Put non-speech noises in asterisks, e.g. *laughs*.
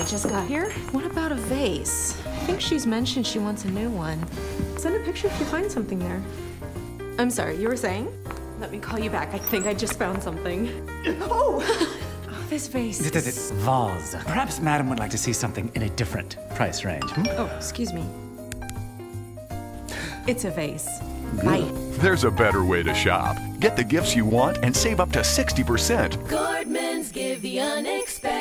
I just got here. What about a vase? I think she's mentioned she wants a new one. Send a picture if you find something there. I'm sorry, you were saying? Let me call you back. I think I just found something. *laughs* Oh! oh! this vase. is- Vase. Perhaps Madam would like to see something in a different price range. hmm? Oh, excuse me. It's a vase. Bye. There's a better way to shop. Get the gifts you want and save up to 60%. Gordmans give the unexpected.